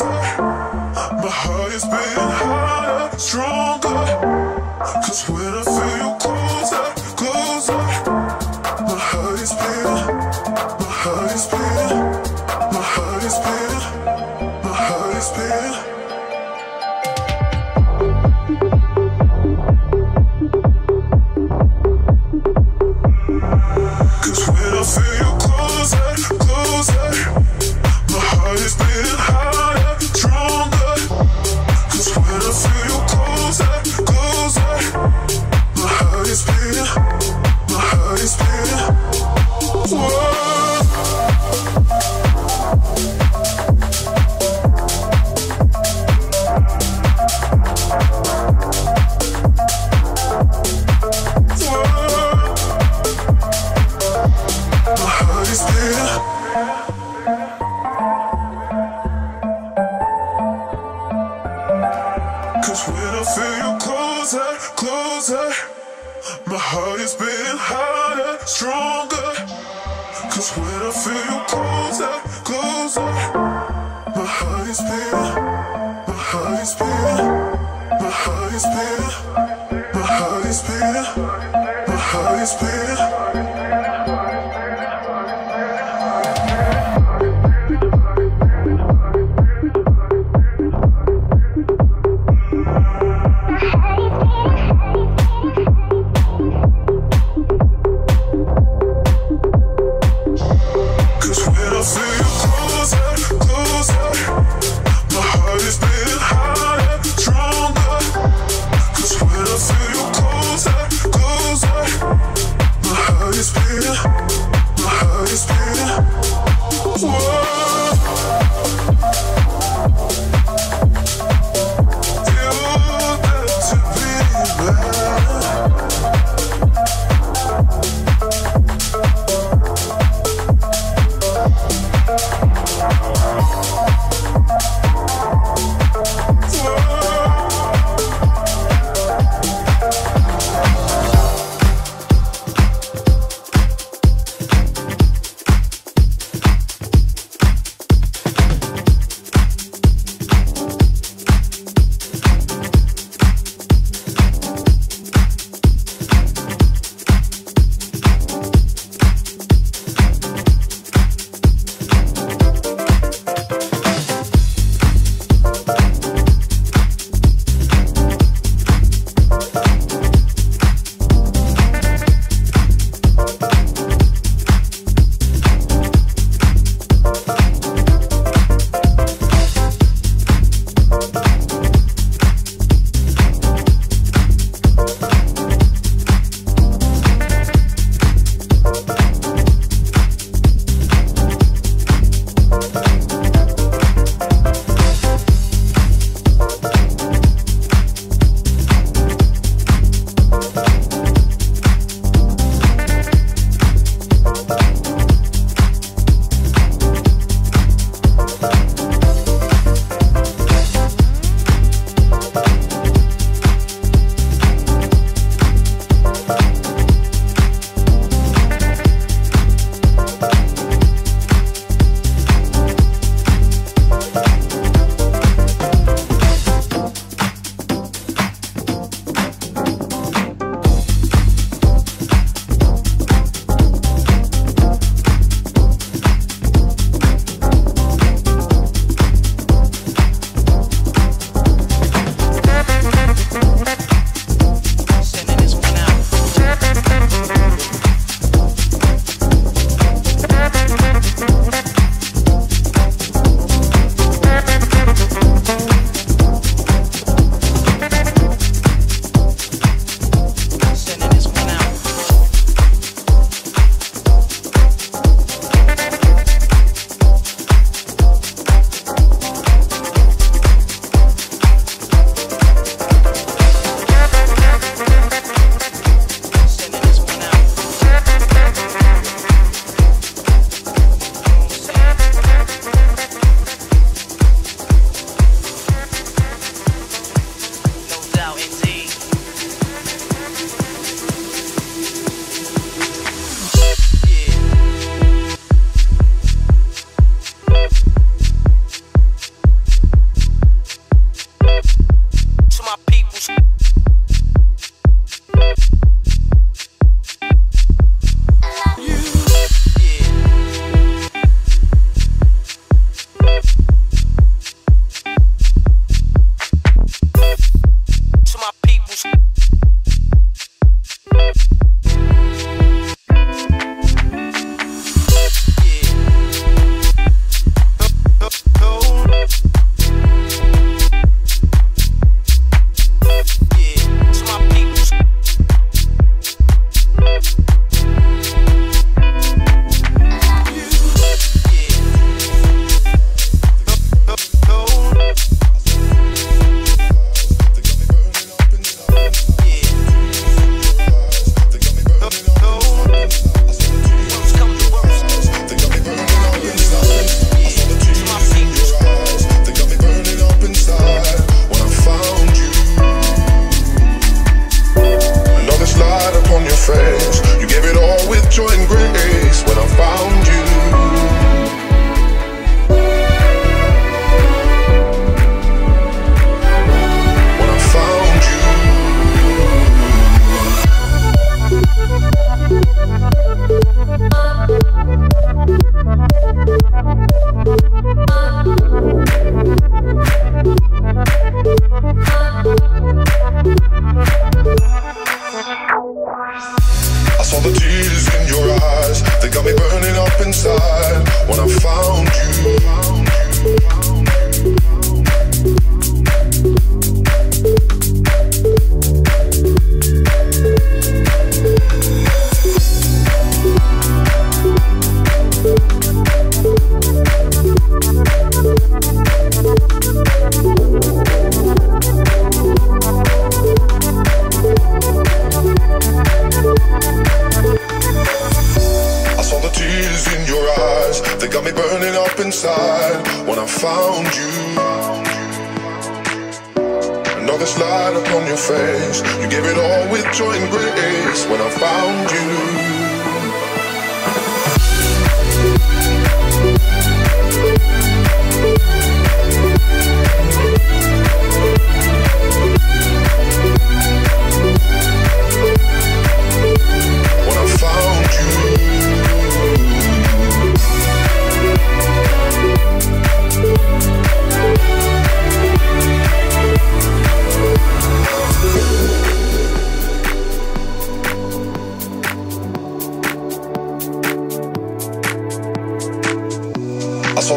My heart is beating harder, stronger. Cause when I feel you closer, closer, my heart is beating, my heart is beating.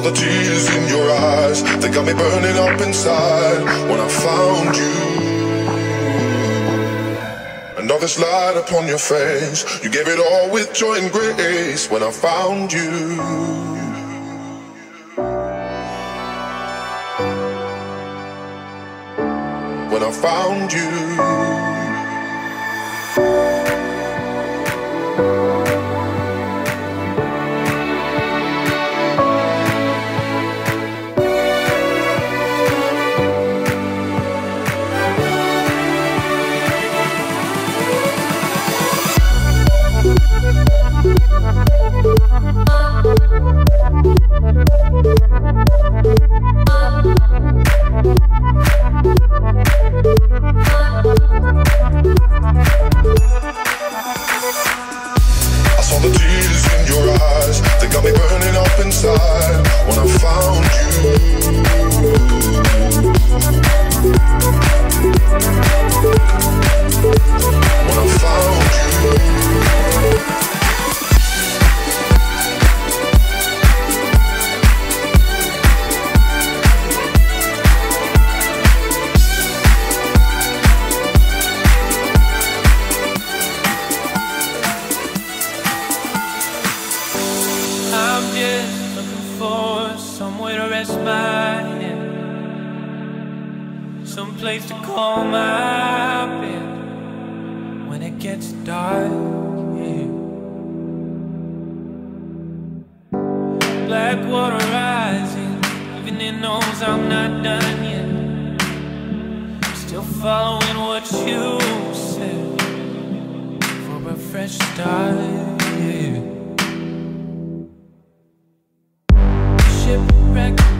The tears in your eyes They got me burning up inside When I found you. And all this light upon your face You gave it all with joy and grace When I found you. When I found you go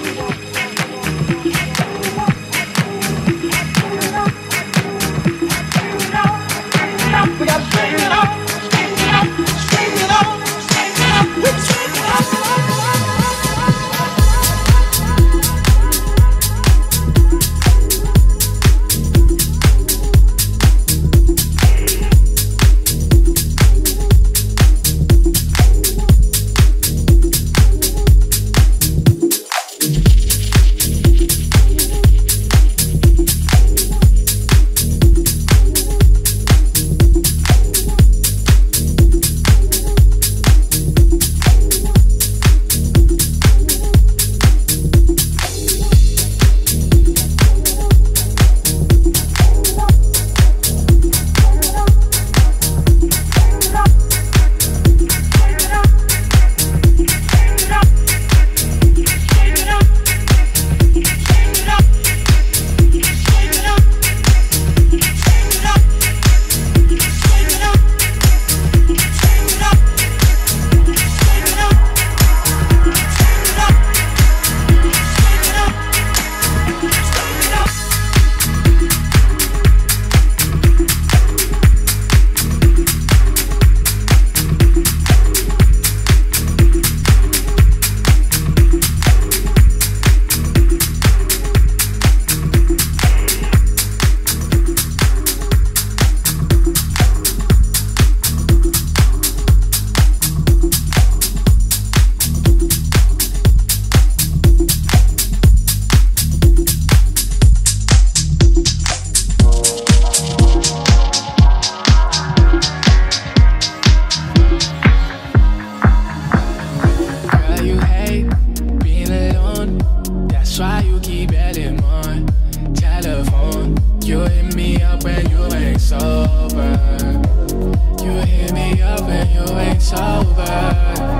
war, war. You hit me up when you ain't sober. You hit me up when you ain't sober.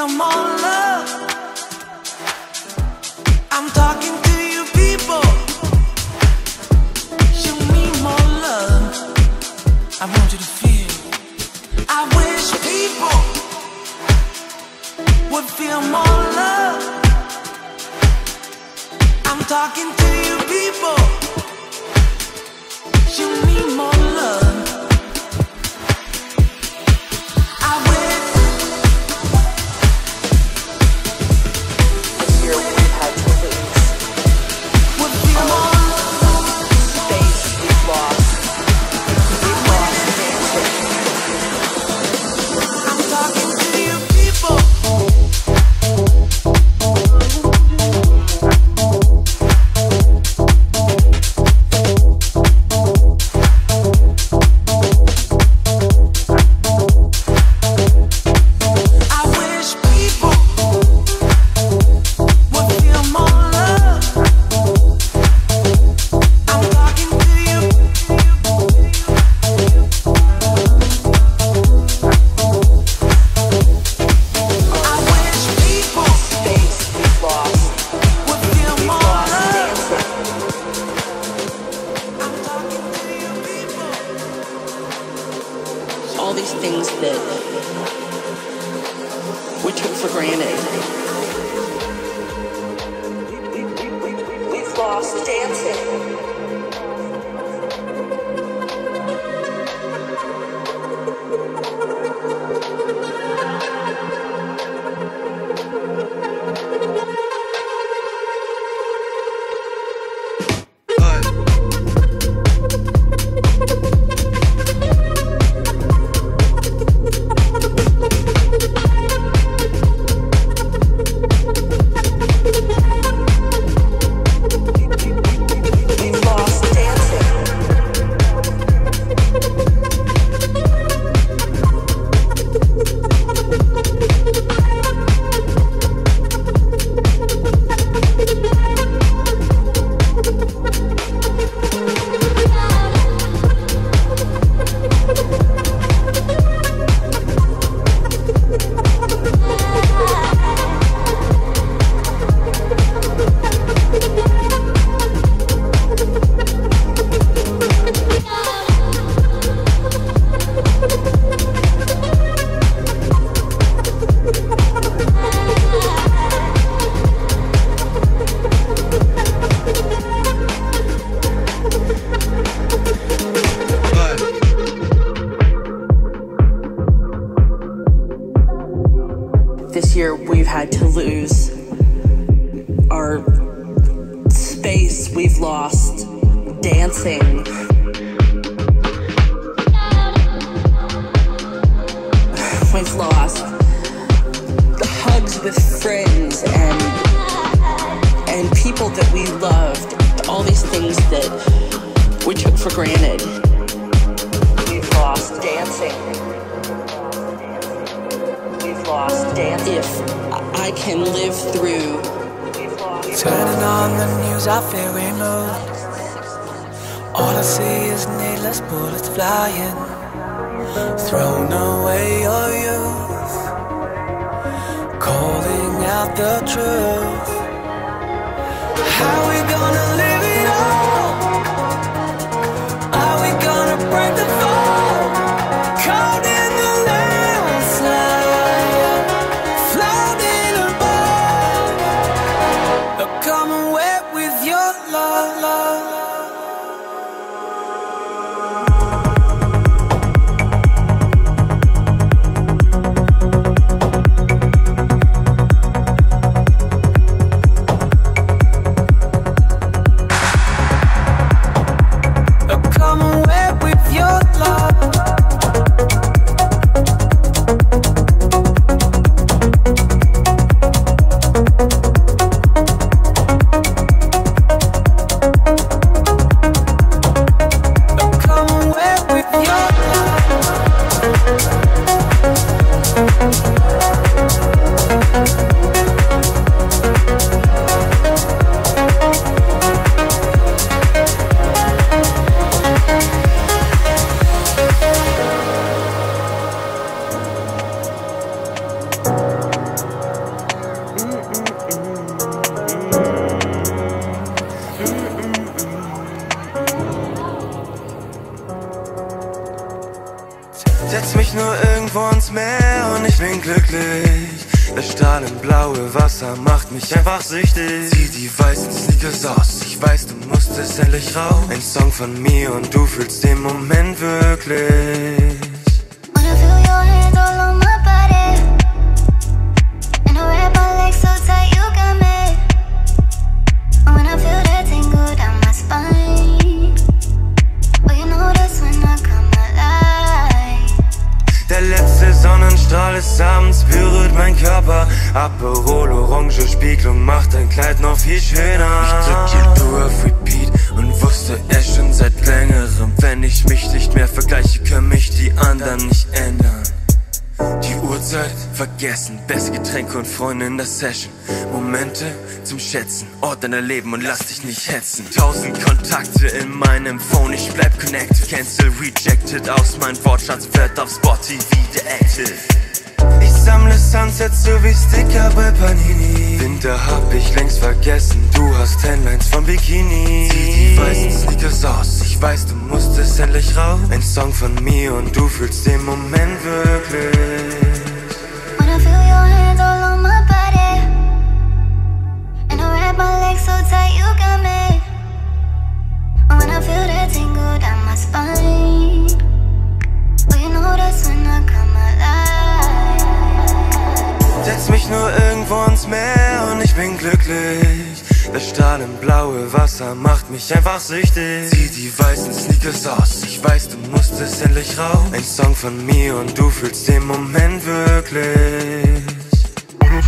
Feel more love. I'm talking to you people. Show me more love. I want you to feel. I wish people would feel more love. I'm talking to you people. Show me more love. Lose our space, we've lost dancing. We've lost the hugs with friends and and people that we loved. All these things that we took for granted. We've lost dancing. We've lost dancing. If I can live through. Turning on the news, I feel removed. All I see is needless bullets flying. Thrown away your youth. Calling out the truth. How we gonna ich bin glücklich. Das strahlenblaue Wasser macht mich einfach süchtig. Zieh die weißen Sneakers aus, ich weiß, du musst es endlich raus. Ein Song von mir und du fühlst den Moment wirklich. Viel schöner. Ich drückte du auf Repeat und wusste es schon seit längerem. Wenn ich mich nicht mehr vergleiche, können mich die anderen nicht ändern. Die Uhrzeit vergessen, beste Getränke und Freunde in der Session. Momente zum Schätzen, Ort deiner Leben und lass dich nicht hetzen. Tausend Kontakte in meinem Phone, ich bleib connected. Cancel, rejected, aus mein Wortschatz wird auf Spotify deactive. Ich sammle Sunsets so wie Sticker bei Panini. Winter hab ich längst vergessen, du hast Handlines vom Bikini. Zieh die weißen Sneakers aus, ich weiß, du musst es endlich raus. Ein Song von mir und du fühlst den Moment wirklich. Wanna feel your hands all on my body. And I wrap my legs so tight, you got me. When I feel that tingle down my spine. Nur irgendwo ins Meer und ich bin glücklich. Das strahlenblaue Wasser macht mich einfach süchtig. Zieh die weißen Sneakers aus, ich weiß, du musst es endlich raus. Ein Song von mir und du fühlst den Moment wirklich. Wanna